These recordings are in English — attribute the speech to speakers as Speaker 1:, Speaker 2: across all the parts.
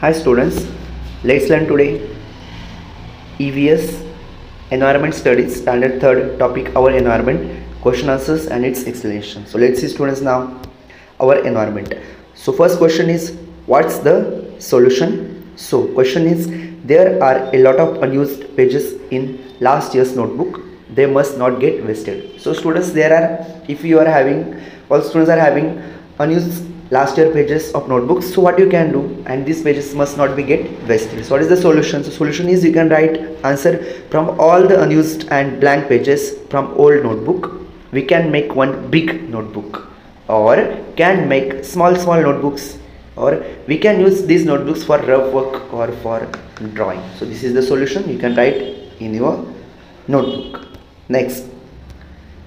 Speaker 1: Hi students, let's learn today EVS Environment Studies Standard 3rd topic Our Environment question answers and its explanation. So let's see students now our environment. So first question is what's the solution? So question is there are a lot of unused pages in last year's notebook they must not get wasted. So students there are if you are having all students are having unused last year pages of notebooks. So what you can do and these pages must not be get wasted. So what is the solution? So solution is you can write answer from all the unused and blank pages from old notebook. We can make one big notebook or can make small small notebooks or we can use these notebooks for rough work or for drawing. So this is the solution. You can write in your notebook. Next.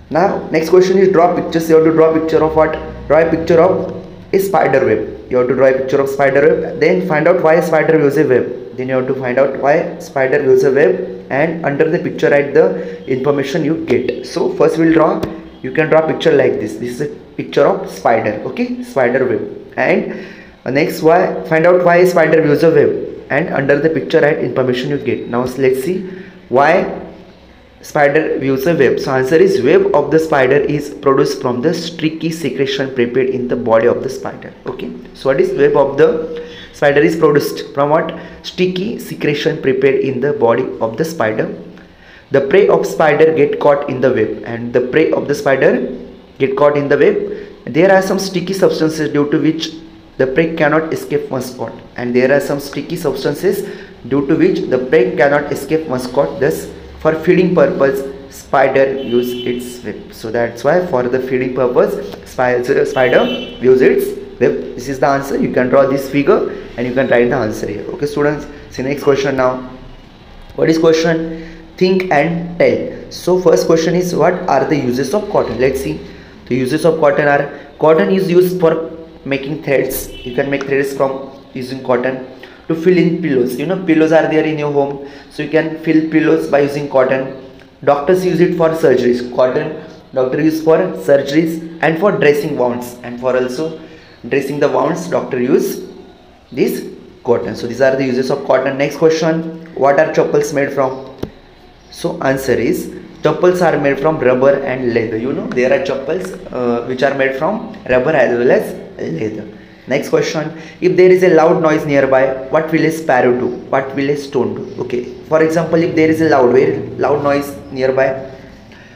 Speaker 1: Now next question is draw pictures. You have to draw picture of what? Draw a picture of a spider web. You have to draw a picture of spider web then find out why spider views a web. Then you have to find out why spider views a web and under the picture write the information you get. So first we'll draw you can draw picture like this. This is a picture of spider okay? Spider web. And uh, next why find out why spider views a web. And under the picture write information you get. Now let's see why spider views a web. So answer is web of the spider is produced from the sticky secretion prepared in the body of the spider. Okay. So what is web of the spider is produced from what? Sticky secretion prepared in the body of the spider. The prey of spider get caught in the web. And the prey of the spider get caught in the web. There are some sticky substances due to which the prey cannot escape once caught and there are some sticky substances due to which the prey cannot escape once caught thus for feeding purpose spider use its web so that's why for the feeding purpose spider, spider use its web this is the answer. You can draw this figure and you can write the answer here. Okay students see next question now. What is question? Think and tell. So first question is what are the uses of cotton? Let's see. The uses of cotton are cotton is used for making threads. You can make threads from using cotton to fill in pillows. You know pillows are there in your home so you can fill pillows by using cotton. Doctors use it for surgeries. Cotton doctor use for surgeries and for dressing wounds. And for also dressing the wounds doctor use this cotton. So these are the uses of cotton. Next question what are chappals made from? So answer is chappals are made from rubber and leather. You know there are chappals uh, which are made from rubber as well as leather next question. If there is a loud noise nearby what will a sparrow do? What will a stone do? Okay. For example if there is a loud very loud noise nearby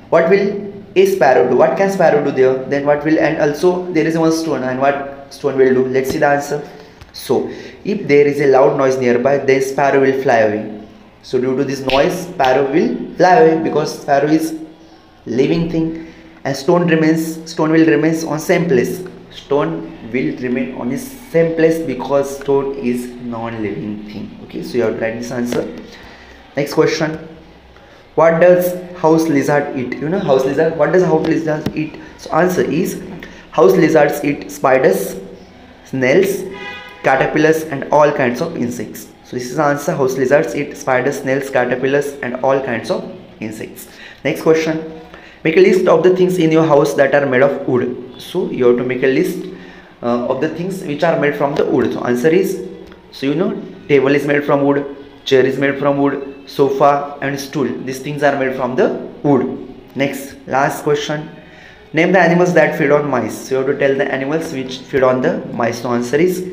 Speaker 1: what will a sparrow do? What can sparrow do there? Then what will and also there is one stone and what stone will do? Let's see the answer. So if there is a loud noise nearby then sparrow will fly away. So due to this noise sparrow will fly away because sparrow is living thing and stone remains stone will remains on same place stone will remain on its same place because stone is non-living thing. Okay so you have to write this answer. Next question. What does house lizard eat? You know house lizard what does house lizard eat? So answer is house lizards eat spiders snails caterpillars and all kinds of insects. So this is answer. House lizards eat spiders snails caterpillars and all kinds of insects. Next question make a list of the things in your house that are made of wood. So you have to make a list uh, of the things which are made from the wood. So answer is so you know table is made from wood chair is made from wood sofa and stool. These things are made from the wood. Next last question. Name the animals that feed on mice. So you have to tell the animals which feed on the mice. So answer is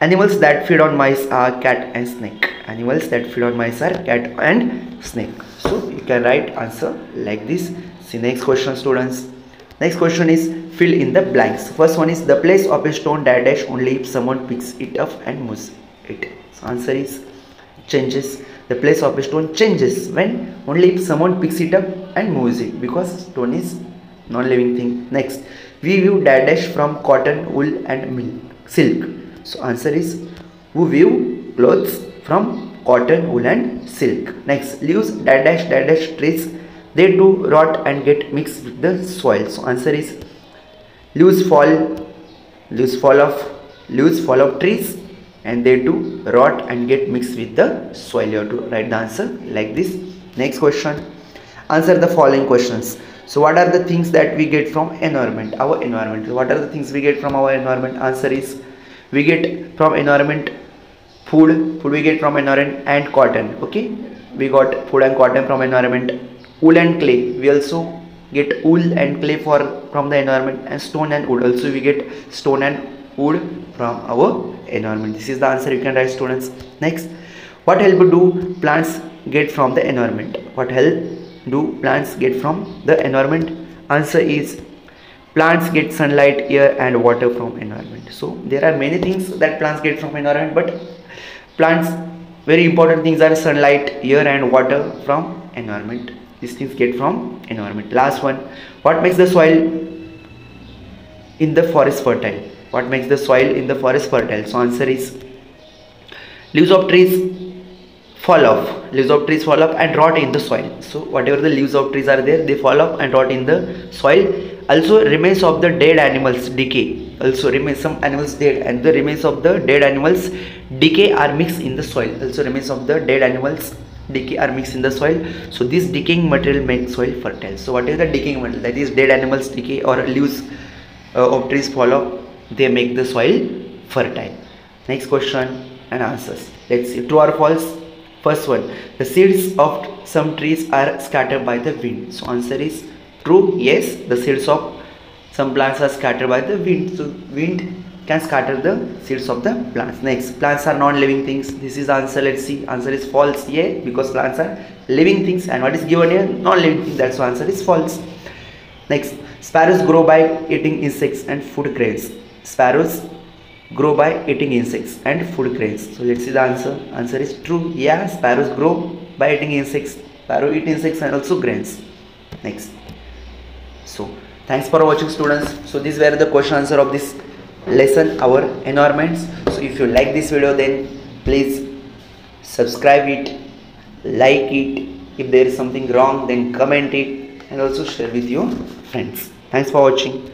Speaker 1: animals that feed on mice are cat and snake. Animals that feed on mice are cat and snake. So you can write answer like this see next question students. Next question is fill in the blanks. First one is the place of a stone that dash only if someone picks it up and moves it. So answer is changes. The place of a stone changes when only if someone picks it up and moves it because stone is non-living thing. Next we view dash from cotton wool and silk. So answer is who view clothes from cotton wool and silk. Next leaves dash dash trees they do rot and get mixed with the soil. So answer is loose fall loose fall of loose fall of trees and they do rot and get mixed with the soil. You have to write the answer like this. Next question. Answer the following questions. So what are the things that we get from environment? Our environment. What are the things we get from our environment? Answer is we get from environment food. Food we get from environment and cotton. Okay? We got food and cotton from environment wool and clay. We also get wool and clay for from the environment and stone and wood. Also we get stone and wood from our environment. This is the answer. You can write students next what help do plants get from the environment? What help do plants get from the environment? Answer is plants get sunlight air and water from environment. So there are many things that plants get from environment but plants very important things are sunlight air and water from environment these things get from environment. Last one what makes the soil in the forest fertile? What makes the soil in the forest fertile? So answer is leaves of trees fall off. Leaves of trees fall off and rot in the soil. So whatever the leaves of trees are there they fall off and rot in the soil. Also remains of the dead animals decay. Also remains some animals dead and the remains of the dead animals decay are mixed in the soil. Also remains of the dead animals decay are mixed in the soil. So this decaying material makes soil fertile. So what is the decaying material? That is dead animals decay or leaves uh, of trees fall off they make the soil fertile. Next question and answers. Let's see. True or false? First one. The seeds of some trees are scattered by the wind. So answer is true yes. The seeds of some plants are scattered by the wind. So wind can scatter the seeds of the plants. Next plants are non-living things. This is answer. Let's see. Answer is false. Yeah because plants are living things. And what is given here? Non-living thing. That's why answer is false. Next sparrows grow by eating insects and food grains. Sparrows grow by eating insects and food grains. So let's see the answer. Answer is true. Yeah sparrows grow by eating insects. Sparrow eat insects and also grains. Next. So thanks for watching students. So these were the question answer of this lesson our environments. So if you like this video then please subscribe it like it. If there is something wrong then comment it and also share with your friends. Thanks for watching